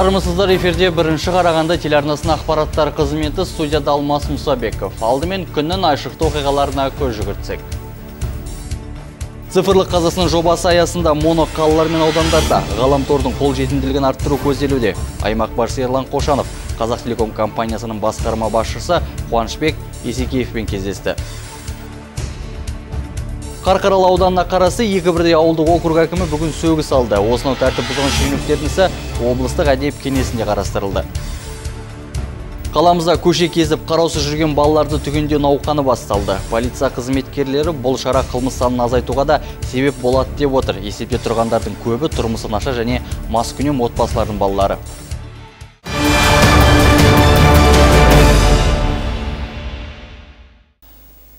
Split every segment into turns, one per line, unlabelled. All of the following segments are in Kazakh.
армысыздар эфирде бірінші қарағанды телеарнасының ақпараттар қызметі студияда алмас мұсабеков. Алдымен күннің айшықты оқиғаларына көз жүгіртсек. Цифрлық қазақстан жобасы аясында моно қалалар мен аудандарда ғаламтордың қолжетімділігін арттыру көзделуде. Аймақ басшысы ерлан қошанов қазақ телеком компаниясының басқарма басшысы қуанышбек есекеевпен кездесті. Қарқаралы ауданына қарасы екі бірдей ауылдық округ әкімі бүгін сөгіс алды. Осынау тәртіп бұзған шенеуніктердің ісі облыстық әдеп кеңесінде қарастырылды. Қаламызда көше кезіп қараусыз жүрген балаларды түгендеу науқаны басталды. Полиция қызметкерлері бұл шара қылмыс санын азайтуға да себеп болады деп отыр. Есепте тұрғандардың көбі тұрмысы нашар және маскүнем отбасылардың балалары.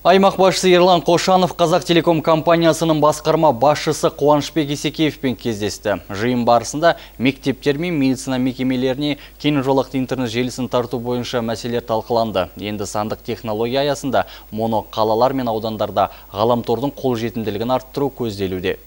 Аймақ басшысы Ерлан Қошанов Қазақ телеком компаниясының басқарма басшысы Қуанышбек Есекеевпен кездесті. Жиын барысында мектептер мен медицина мекемелеріне кең жолақты интернет желісін тарту бойынша мәселелер талқыланды. Енді сандық технология аясында моно қалалар мен аудандарда ғаламтордың қолжетімділігін арттыру көзделуде.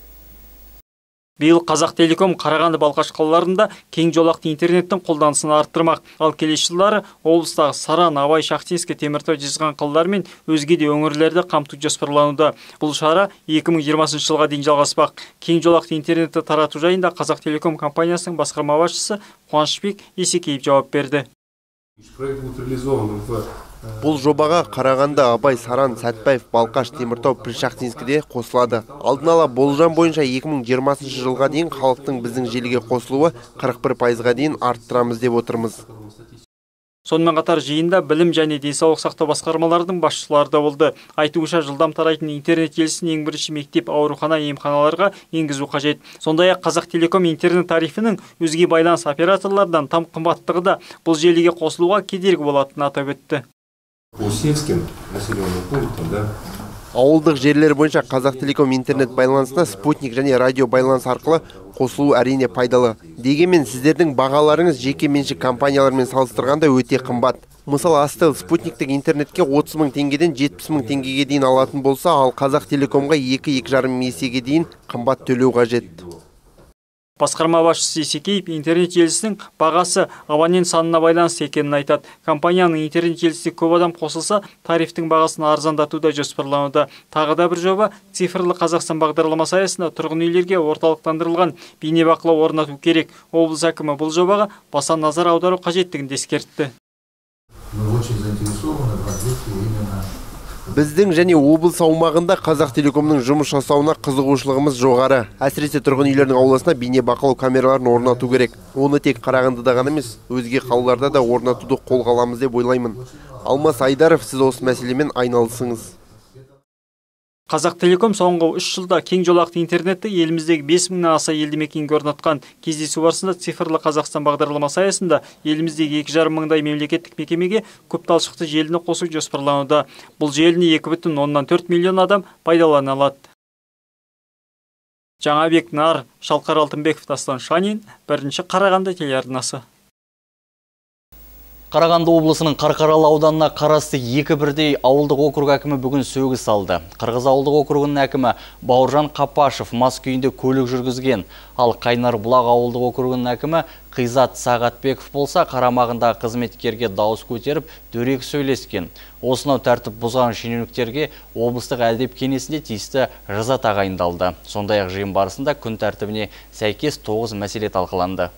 Биыл Қазақ Телеком Қарағанды Балқаш қалаларында кең жолақты интернеттің қолданысын арттырмақ. Ал келесі жылдары облыстағы Саран, Абай, Шахтинск, Теміртау, Жезқазған қалалары мен өзге де өңірлерді қамту жоспарлануда. Бұл шара 2020 жылға дейін жалғаспақ. Кең жолақты интернетті тарату жайында Қазақ Телеком компаниясының басқарма басшысы Қуанышбек Есекеев жауап берді.
Бұл жобаға Қарағанды, Абай, Саран, Сәтбаев, Балқаш, Теміртау, Пришахтинскіде қосылады. Алдын ала болжам бойынша 2020 жылға дейін халықтың біздің желіге қосылуы 41 пайызға дейін арттырамыз деп отырмыз.
Сонымен қатар жиында білім және денсаулық сақтау басқармаларының басшылары да болды. Айтуынша жылдам тарайтын интернет желісін ең бірінші мектеп, аурухана, емханаларға енгізу қажет. Сондай-ақ Қазақ Телеком интернет тарифінің өзге байланыс операторлардан там қымбаттығы да бұл желіге қосылуға кедергі болатынын атап өтті.
По сельским населенным пунктам, да,
ауылдық жерлер бойынша қазақ телеком интернет байланысына спутник және радио байланыс арқылы қосылу әрине пайдалы. Дегенмен сіздердің бағаларыңыз жеке меншік компаниялармен салыстырғанда өте қымбат. Мысалы астел спутниктік интернетке 30 мың теңгеден 70 мың теңгеге дейін алатын болса ал қазақ телекомға 2-2 жарым есеге дейін қымбат төлеу қажет.
Басқарма басшысы Есекеев интернет желісінің бағасы абонент санына байланысты екенін айтады. Компанияның интернет желісіне көп адам қосылса, тарифтің бағасын арзандату да жоспарлануда. Тағы да бір жоба цифрлы Қазақстан бағдарламасы аясында тұрғын үйлерге орталықтандырылған бейнебақылау орнату керек. Облыс әкімі бұл жобаға баса назар аудару қажеттігін ескертті.
Біздің және облыс аумағында қазақ телекомның жұмыс жасауына қызығушылығымыз жоғары. Әсіресе тұрғын үйлердің ауласына бейнебақылау камераларын орнату керек. Оны тек қарағандыда ғана емес өзге қалаларда да орнатуды қолға аламыз деп ойлаймын. Алмас айдаров сіз осы мәселемен айналысыңыз.
Қазақ Телеком соңғы үш жылда кең жолақты интернетті еліміздегі 5 мыңнан аса елді мекенге орнатқан. Кездесу барысында цифрлы Қазақстан бағдарламасы аясында еліміздегі 2,5 мыңдай мемлекеттік мекемеге көпталшықты желіні қосу жоспарлануда. Бұл желіні 2,4 миллион адам пайдалана алады. Жаңабек Нар, Шалқар Алтынбеков, Дастан Шанин, бірінші Қарағанды телеарнасы.
Қарағанды облысының Қарқаралы ауданына қарасты екі бірдей ауылдық округ әкімі бүгін сөгіс алды. Қырғыз ауылдық округының әкімі Бауыржан Қапашев мас күйінде көлік жүргізген. Ал Қайнар Бұлақ ауылдық округінің әкімі Қизат Сағатбеков болса, қарамағында қызметкерге дауыс көтеріп, дөрекі сөйлескен. Осынау тәртіп бұзған шенеуніктерге облыстық әдеп кеңесінде тиісті жаза тағайындалды. Сондай-ақ жиын барысында күн тәртібіне сәйкес 9 мәселе талқыланды.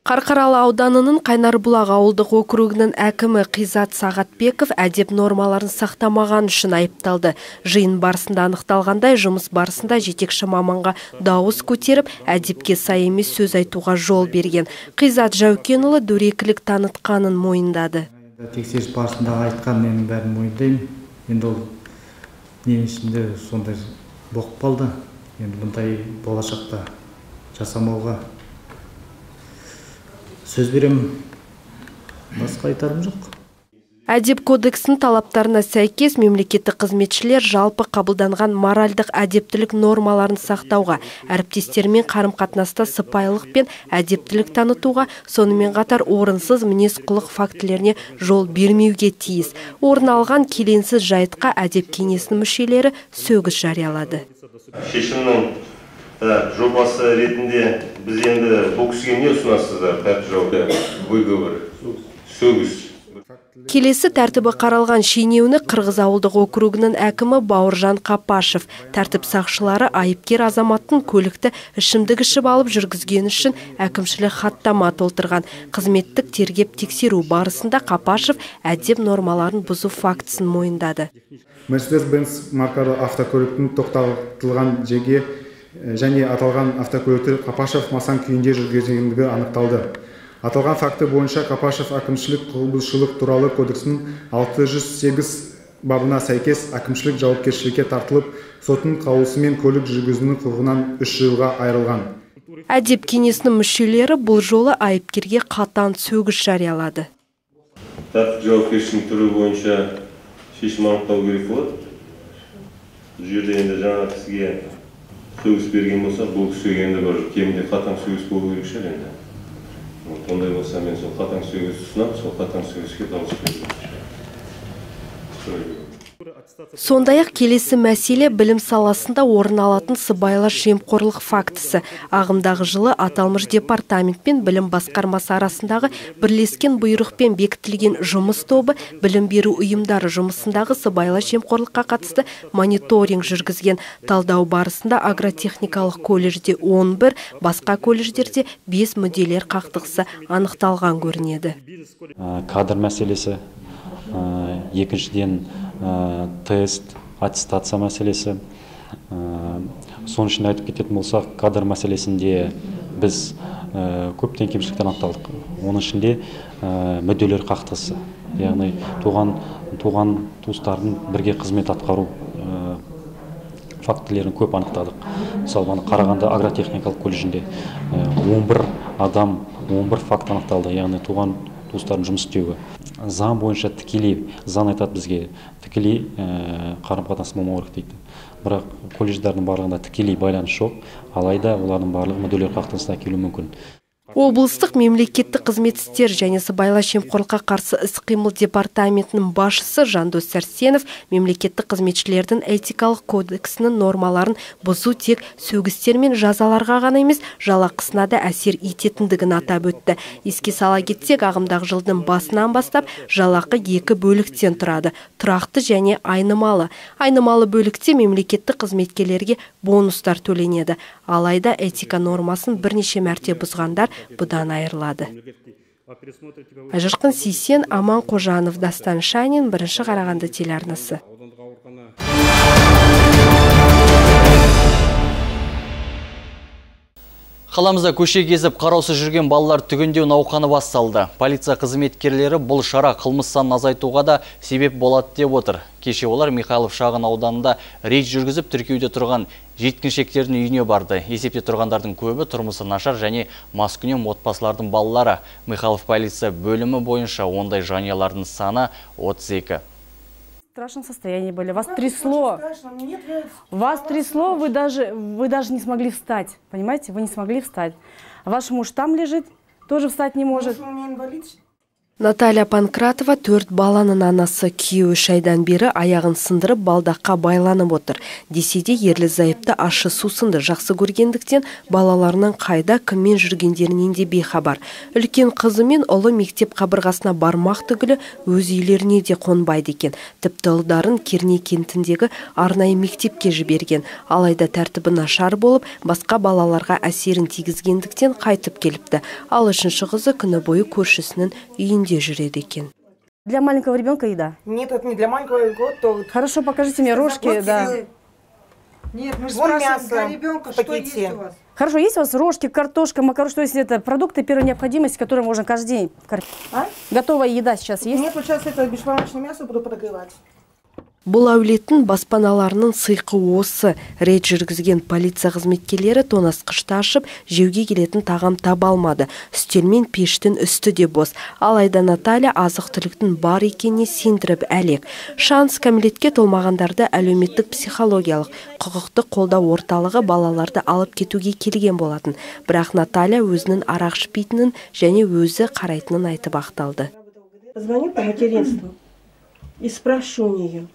Қарқаралы ауданының Қайнарбұлақ ауылдық округінің әкімі Қизат Сағатбеков әдеп нормаларын сақтамаған үшін айыпталды. Жиын барысында анықталғандай жұмыс барысында жетекші маманға дауыс көтеріп, әдепке сай емес сөз айтуға жол берген. Қизат Жаукенұлы дөрекілік танытқанын мойындады.
Тексеріс барысында айтқан менің бәрін мойындаймын. Енді ол ненің ішінде сондай болып қалды. Енді бұндай болашақта жасамауға сөз беремін басқа айтарым жоқ.
Әдеп кодексінің талаптарына сәйкес мемлекеттік қызметшілер жалпы қабылданған моральдық әдептілік нормаларын сақтауға әріптестермен қарым қатынаста сыпайылық пен әдептілік танытуға сонымен қатар орынсыз мінез құлық фактілеріне жол бермеуге тиіс. Орын алған келеңсіз жайтқа әдеп кеңесінің мүшелері сөгіс жариялады.
Шешімнің жобасы ретінде біз енді бұл кісіге не ұсынасыздар тәртіп жауапты выговор сөгіс.
Келесі тәртібі қаралған шенеуіні қырғыз ауылдық округінің әкімі бауыржан қапашев. Тәртіп сақшылары айыпкер азаматтың көлікті ішімдік ішіп алып жүргізгені үшін әкімшілік хаттама толтырған. Қызметтік тергеп тексеру барысында қапашев әдеп нормаларын бұзу фактісін мойындады.
Мерседес бенц маркалы автокөліктің тоқтатылған жерге және аталған автокөлікті қапашев масан күйінде жүргізгендігі анықталды. Аталған факті бойынша қапашев әкімшілік құқық бұзушылық туралы кодексінің 608 бабына сәйкес әкімшілік жауапкершілікке тартылып соттың қаулысымен көлік жүргізуінің құқығынан үш жылға айырылған.
Әдеп кеңесінің мүшелері бұл жолы айыпкерге қатаң сөгіс жариялады.
Тәртіп жауапкершілігінің түрі бойынша шешім анықтау керек болады. Бұл жерде енді жаңа кісіге сөгіс берген болса бұл кісіге енді бір кемінде қатаң сөгіс болу керек шығар енді. Вот ондай болса мен сол қатаң сөгіс ұсынамын сол қатаң сөгіске дауыс беру
сондай ақ келесі мәселе білім саласында орын алатын сыбайлас жемқорлық фактісі. Ағымдағы жылы аталмыш департамент пен білім басқармасы арасындағы бірлескен бұйрықпен бекітілген жұмыс тобы білім беру ұйымдары жұмысындағы сыбайлас жемқорлыққа қатысты мониторинг жүргізген. Талдау барысында агротехникалық колледжде 11 басқа колледждерде 5 мүдделер қақтығысы анықталған көрінеді.
Кадр мәселесі екіншіден тест аттестация мәселесі. Соның ішінде айтып кететін болсақ кадр мәселесінде біз көптеген кемшіліктер анықталдық. Оның ішінде мүдделер қақтығысы. Яғни туған туған туыстардың бірге қызмет атқару фактілерін көп анықтадық. Мысалы ана қарағанды агротехникалық колледжінде 11 адам 11 факт анықталды. Яғни туған туыстардың жұмыс істеуі. Заң бойынша тікелей заң айтады бізге. Тікелей қарым қатынас болмау керек дейді. Бірақ колледждердің барлығында тікелей байланыс жоқ. Алайда олардың барлығы мүдделер қақтығысына әкелуі мүмкін.
Облыстық мемлекеттік қызмет істер және сыбайлас жемқорлыққа қарсы іс-қимыл департаментінің басшысы жандос сәрсенов мемлекеттік қызметшілердің этикалық кодексінің нормаларын бұзу тек сөгістер мен жазаларға ғана емес жалақысына да әсер ететіндігін атап өтті. Еске сала кетсек ағымдағы жылдың басынан бастап жалақы екі бөліктен тұрады тұрақты және айнымалы. Айнымалы бөлікте мемлекеттік қызметкерлерге бонустар төленеді. Алайда этика нормасын бірнеше мәрте бұзғандар бұдан айырылады. Айжарқын сейсен аман қожанов дастан шанин бірінші қарағанды телеарнасы.
Қаламызда көше кезіп қараусыз жүрген балалар түгендеу науқаны басталды. Полиция қызметкерлері бұл шара қылмыс санын азайтуға да себеп болады деп отыр. Кеше олар Михайлов шағын ауданында рейд жүргізіп тіркеуде тұрған жеткіншектердің үйіне барды. Есепте тұрғандардың көбі тұрмысы нашар және маскүнем отбасылардың балалары. Михайлов полиция бөлімі бойынша ондай жанұялардың саны 32
страшном состоянии были. Вас трясло. Вас трясло, вы даже, вы даже не смогли встать. Понимаете? Вы не смогли встать. Ваш муж там лежит, тоже встать не может.
Наталья Панкратова төрт баланың анасы күйеуі шайдан бері аяғын сындырып балдаққа байланып отыр. Десе де ерлі зайыпты ащы сусынды жақсы көргендіктен балаларының қайда кіммен жүргендерінен де бейхабар. Үлкен қызы мен ұлы мектеп қабырғасына бармақ түгілі өз үйлеріне де қонбайды екен. Тіпті ұлдарын Керне кентіндегі арнайы мектепке жіберген. Алайда тәртібі нашар болып, басқа балаларға әсерін тигізгендіктен қайтып келіпті. Ал үшінші қызы күні бойы көршісінің үйінде жүреді екен
Для маленького ребенка еда.
Нет, это не для маленького ребенка.
Хорошо, покажите мне рожки. Да.
Нет, мы же
Вон
спрашиваем
мясо
для ребенка, что есть у вас.
Хорошо, есть у вас рожки, картошка, макароны, что есть это продукты первой необходимости, которые можно каждый день?
А?
Готовая еда сейчас есть?
Нет, вот сейчас это бешпомощное мясо буду подогревать.
Бұл әулеттің баспаналарының сыйқы осы. Рейд жүргізген полиция қызметкерлері тоңазытқышты ашып, жеуге келетін тағам таба алмады. Үстел мен пештің үсті де бос. Алайда Наталья азық-түліктің бар екеніне сендіріп әлек. Шанс кәмелетке толмағандарды әлеуметтік психологиялық құқықтық қолдау орталығы балаларды алып кетуге келген болатын. Бірақ Наталья өзінің арақ ішпейтінін және өзі қарайтынын айтып ақталды.
Позвоню по материнству и спрошу у нее.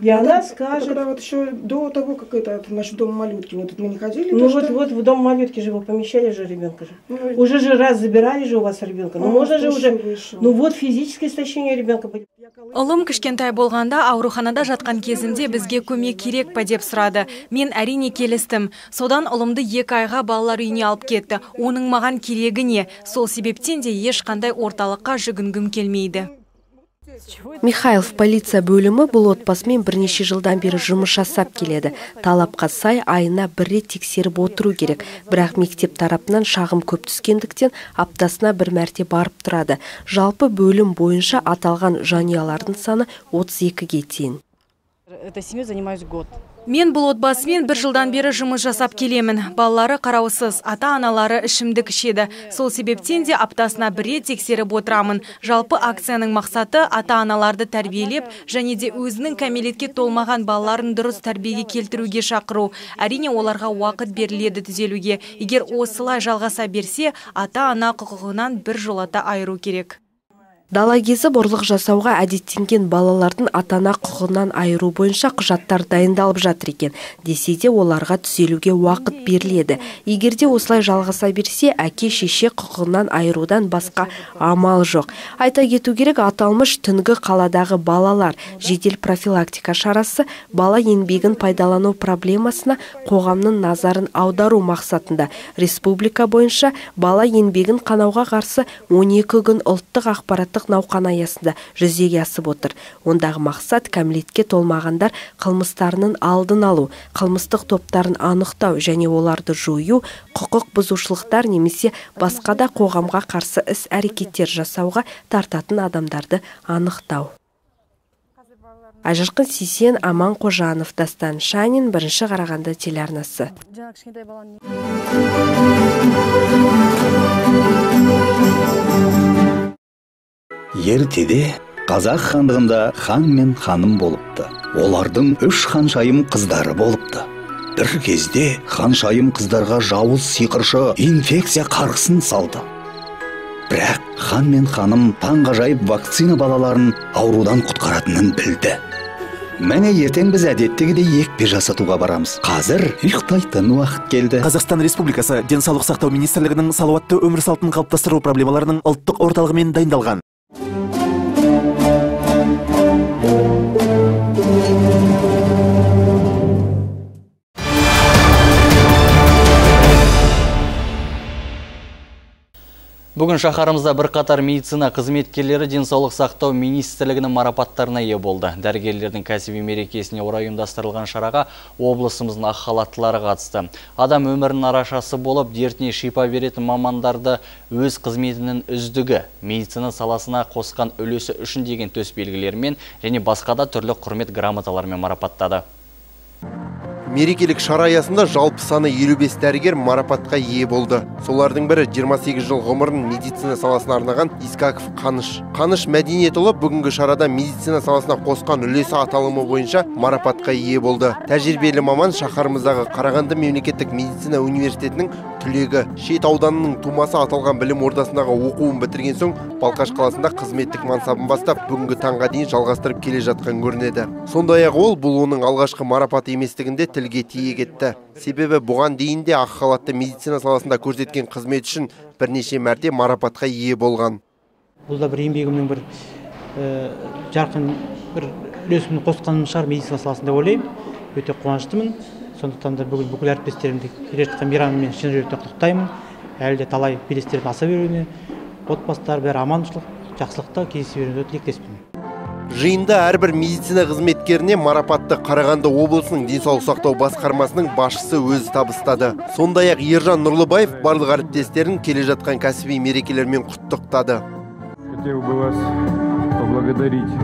И она
Это
скажет...
когда вот еще до того, как это, это наш дом малютки, вот мы не ходили.
Ну вот,
что-
вот в дом малютки же его помещали же ребенка же.
Ну,
Уже же раз забирали же у вас ребенка. Ну
он
можно же уже...
вышел.
Ну вот физическое истощение ребенка
ұлым кішкентай болғанда ауруханада жатқан кезінде бізге көмек керек па деп сұрады мен әрине келістім содан ұлымды екі айға балалар үйіне алып кетті оның маған керегі не сол себептен де ешқандай орталыққа жүгінгім келмейді
михайлов полиция бөлімі бұл отбасымен бірнеше жылдан бері жұмыс жасап келеді. Талапқа сай айына бір рет тексеріп отыру керек. Бірақ мектеп тарапынан шағым көп түскендіктен аптасына бір мәрте барып тұрады. Жалпы бөлім бойынша аталған жанұялардың саны 32-ге тең.
Этой семьей занимаюсь год.
Мен бұл отбасымен бір жылдан бері жұмыс жасап келемін. Балалары қараусыз ата аналары ішімдік ішеді. Сол себептен де аптасына бір рет тексеріп отырамын. Жалпы акцияның мақсаты ата аналарды тәрбиелеп және де өзінің кәмелетке толмаған балаларын дұрыс тәрбиеге келтіруге шақыру. Әрине оларға уақыт беріледі түзелуге. Егер осылай жалғаса берсе ата ана құқығынан бір жолата айыру керек.
Дала кезіп ұрлық жасауға әдеттенген балалардың ата-ана құқығынан айыру бойынша құжаттар дайындалып жатыр екен. Десе де оларға түзелуге уақыт беріледі. Егер де осылай жалғаса берсе әке шеше құқығынан айырудан басқа амал жоқ. Айта кету керек аталмыш түнгі қаладағы балалар жедел профилактика шарасы бала еңбегін пайдалану проблемасына қоғамның назарын аудару мақсатында. Республика бойынша бала еңбегін қанауға қарсы 12 күн ұлттық ақпараттық науқан аясында жүзеге асып отыр. Ондағы мақсат кәмелетке толмағандар қылмыстарының алдын алу қылмыстық топтарын анықтау және оларды жою құқық бұзушылықтар немесе басқа да қоғамға қарсы іс әрекеттер жасауға тартатын адамдарды анықтау. Айжарқын сейсен аман қожанов дастан шанин бірінші қарағанды телеарнасы.
жаңа
ертеде қазақ хандығында хан мен ханым болыпты. Олардың үш ханшайым қыздары болыпты. Бір кезде ханшайым қыздарға жауыз сиқыршы инфекция қарғысын салды. Бірақ хан мен ханым таңғажайып вакцина балаларын аурудан құтқаратынын білді. Міне ертең біз әдеттегідей екпе жасатуға барамыз. Қазір ұйықтайтын уақыт келді.
Қазақстан республикасы денсаулық сақтау министрлігінің салауатты өмір салтын қалыптастыру проблемаларының ұлттық орталығымен дайындалған.
Бүгін шаһарымызда бірқатар медицина қызметкерлері денсаулық сақтау министрлігінің марапаттарына ие болды. Дәрігерлердің кәсіби мерекесіне орай ұйымдастырылған шараға облысымыздың ақ халаттылары қатысты. Адам өмірінің арашасы болып, дертіне шипа беретін мамандарды өз қызметінің үздігі, медицина саласына қосқан үлесі үшін деген төс белгілерімен және басқа да түрлі құрмет грамоталарымен марапаттады.
Мерекелік шара аясында жалпы саны 55 дәрігер марапатқа ие болды. Солардың бірі 28 жыл ғұмырын медицина саласына арнаған искаков қаныш. Қаныш мәдениетұлы бүгінгі шарада медицина саласына қосқан үлесі аталымы бойынша марапатқа ие болды. Тәжірибелі маман шаһарымыздағы қарағанды мемлекеттік медицина университетінің түлегі. Шет ауданының тумасы аталған білім ордасындағы оқуын бітірген соң балқаш қаласында қызметтік мансабын бастап бүгінгі таңға дейін жалғастырып келе жатқан көрінеді. Сондай ақ ол бұл оның алғашқы марапаты еместігінде тілге тиек етті. Себебі бұған дейін де ақ халатты медицина саласында көрсеткен қызмет үшін бірнеше мәрте марапатқа ие болған.
Бұл да бір еңбегімнің бір ә, жарқын бір үлесімді қосқаным шығар медицина саласында ойлаймын. Өте қуаныштымын. Сондықтан да бүгін бүкіл әріптестерімді келе жатқан мейрамымен шын жүректен құттықтаймын. Әлі де талай белестерді аса беруіне отбасылар бәрі аманшылық жақсылықта кездесе беруіне тілектеспін.
Жиында әрбір медицина қызметкеріне марапатты қарағанды облысының денсаулық сақтау басқармасының басшысы өзі табыстады сондай ақ ержан нұрлыбаев барлық әріптестерін келе жатқан кәсіби мерекелермен құттықтады
Хотел бы вас поблагодарить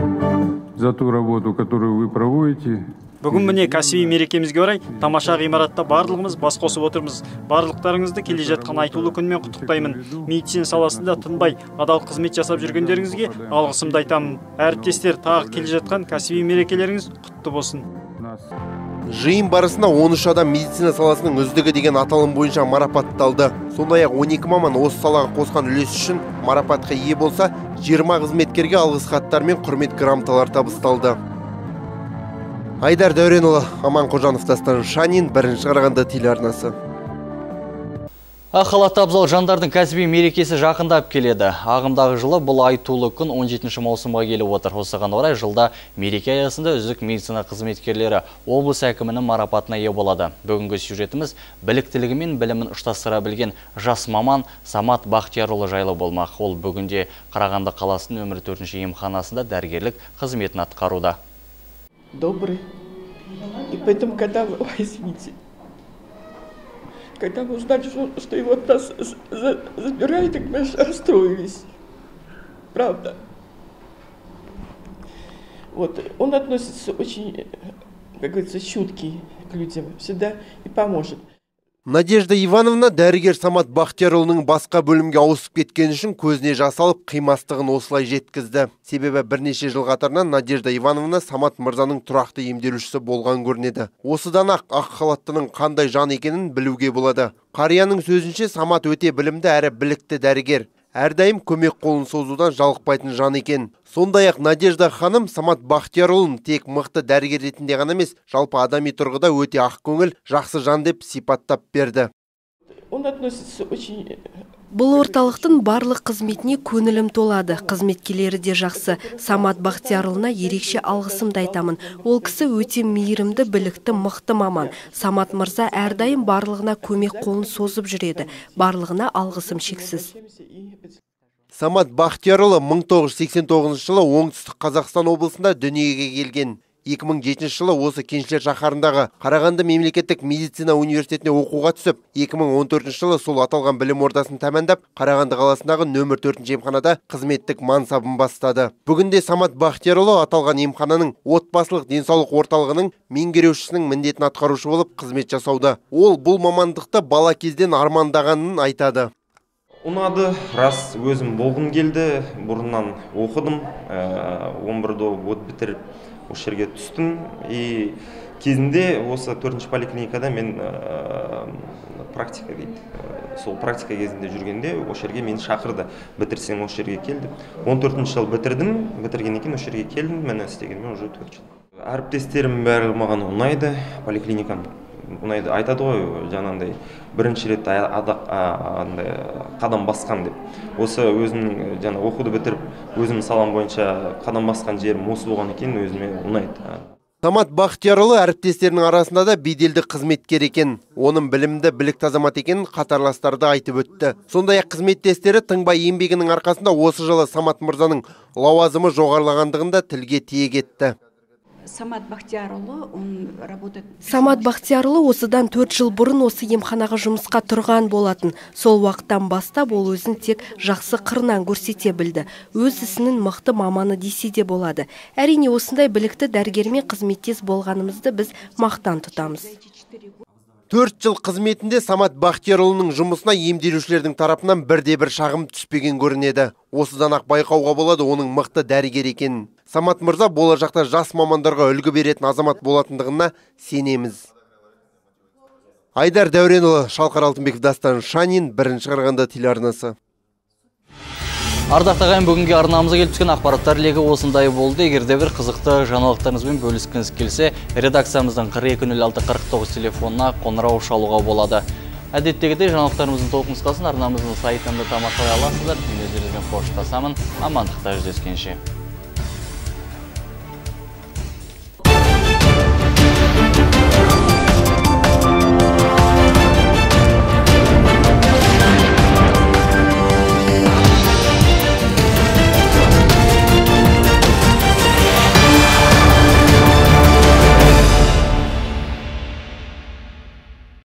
за ту работу, которую вы проводите.
Бүгін міне кәсіби мерекемізге орай тамаша ғимаратта барлығымыз бас қосып отырмыз. Барлықтарыңызды келе жатқан айтулы күнмен құттықтаймын. Медицина саласында тынбай адал қызмет жасап жүргендеріңізге алғысымды айтамын. Әріптестер тағы келе жатқан кәсіби мерекелеріңіз құтты болсын.
Жиын барысында 13 адам медицина саласының үздігі деген аталым бойынша марапатталды. Сондай ақ 12 маман осы салаға қосқан үлесі үшін марапатқа ие болса 20 қызметкерге алғыс хаттар мен құрмет грамоталар табысталды. Айдар дәуренұлы аман қожанов дастан шанин бірінші қарағанды телеарнасы
Ақ халатты абзал жандардың кәсіби мерекесі жақындап келеді. Ағымдағы жылы бұл айтулы күн 17 маусымға келіп отыр. Осыған орай жылда мереке аясында үздік медицина қызметкерлері облыс әкімінің марапатына ие болады. Бүгінгі сюжетіміз біліктілігі мен білімін ұштастыра білген жас маман Самат Бақтиярұлы жайлы болмақ. Ол бүгінде Қарағанды қаласының өмір төртінші емханасында дәрігерлік қызметін атқаруда.
Добрый. И поэтому, когда вы, извините, когда мы узнали, что, что его от нас за- забирают, так мы расстроились. Правда. Вот, он относится очень, как говорится, чуткий к людям, всегда и поможет.
Надежда Ивановна дәрігер Самат Бақтиярұлының басқа бөлімге ауысып кеткен үшін көзіне жас алып қимастығын осылай жеткізді. Себебі бірнеше жыл қатарынан Надежда Ивановна Самат мырзаның тұрақты емделушісі болған көрінеді. Осыдан ақ ақ халаттының қандай жан екенін білуге болады. Қарияның сөзінше Самат өте білімді әрі білікті дәрігер. Әрдайым көмек қолын созудан жалықпайтын жан екен. Сондай-ақ Надежда ханым Самат Бақтиярұлын тек мықты дәрігер ретінде ғана емес, жалпы адами тұрғыда өте ақкөңіл, жақсы жан деп сипаттап берді.
Он относится очень
Бұл орталықтың барлық қызметіне көңілім толады. Қызметкерлері де жақсы. Самат Бақтиярұлына ерекше алғысымды айтамын. Ол кісі өте мейірімді, білікті, мықты маман. Самат мырза әрдайым барлығына көмек қолын созып жүреді. Барлығына алғысым шексіз.
Самат Бақтиярұлы 1989 жылы оңтүстік Қазақстан облысында дүниеге келген. 2007 жылы осы кеншілер шаһарындағы Қарағанды мемлекеттік медицина университетіне оқуға түсіп, 2014 жылы сол аталған білім ордасын тәмәндап, Қарағанды қаласындағы нөмір 4 емханада қызметтік мансабын бастады. Бүгінде Самат Бақтиярұлы аталған емхананың отбасылық денсаулық орталығының меңгерушісінің міндетін атқарушы болып қызмет жасауда. Ол бұл мамандықты бала кезден армандағанын айтады.
ұнады рас өзім болғым келді бұрыннан оқыдым ә, 11-ді от бітіріп осы жерге түстім. И кезінде осы төртінші поликлиникада мен ә, практика дейді. Ә, сол практика кезінде жүргенде осы жерге мені шақырды. Бітірсең осы жерге кел деп. 14 жылы бітірдім. Бітіргеннен кейін осы жерге келдім. Міне істегеніме уже төрт жыл. Әріптестерім бәрі маған ұнайды. Поликлиникам ұнайды айтады ғой жаңағындай бірінші рет андай қадам басқан деп осы өзімнің жаңа оқуды бітіріп өзімнің салам бойынша қадам басқан жерім осы болғаннан кейін өзіме ұнайды
Самат Бақтиярұлы әріптестерінің арасында да беделді қызметкер екен. Оның білімді білікті азамат екенін қатарластары да айтып өтті. Сондай-ақ қызметтестері тыңбай еңбегінің арқасында осы жылы Самат мырзаның лауазымы жоғарылағандығын да тілге тиек етті.
Самат Бахтиярұлы, он работает...
Самат Бақтиярұлы осыдан төрт жыл бұрын осы емханаға жұмысқа тұрған болатын. Сол уақыттан бастап ол өзін тек жақсы қырынан көрсете білді. Өз ісінің мықты маманы десе де болады. Әрине осындай білікті дәрігермен қызметтес болғанымызды біз мақтан тұтамыз.
Төрт жыл қызметінде Самат Бақтиярұлының жұмысына емделушілердің тарапынан бірде-бір шағым түспеген көрінеді. Осыдан ақ байқауға болады оның мықты дәрігер екенін. Самат мырза болашақта жас мамандарға үлгі беретін азамат болатындығына сенеміз. Айдар Дәуренұлы, Шалқар Алтынбеков Дастан Шанин, бірінші Қарағанды телеарнасы.
Ардақты ағайын бүгінге арнамызға келіп түскен ақпараттар легі осындай болды. Егерде бір қызықты жаңалықтарыңызбен бөліскіңіз келсе, редакциямыздың 420649 телефонына қоңырау шалуға болады. Әдеттегідей жаңалықтарымыздың толық нұсқасын арнамыздың сайтында тамашалай аласыздар. Мен қоштасамын. Амандықта жүздескенше.